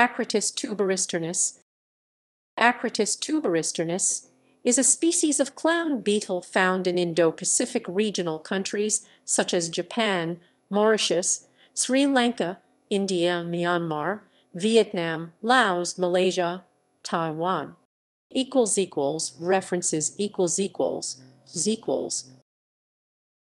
Acritus tuberisternus. Acritus tuberisternus is a species of clown beetle found in Indo-Pacific regional countries such as Japan, Mauritius, Sri Lanka, India, Myanmar, Vietnam, Laos, Malaysia, Taiwan. Equals equals References equals equals equals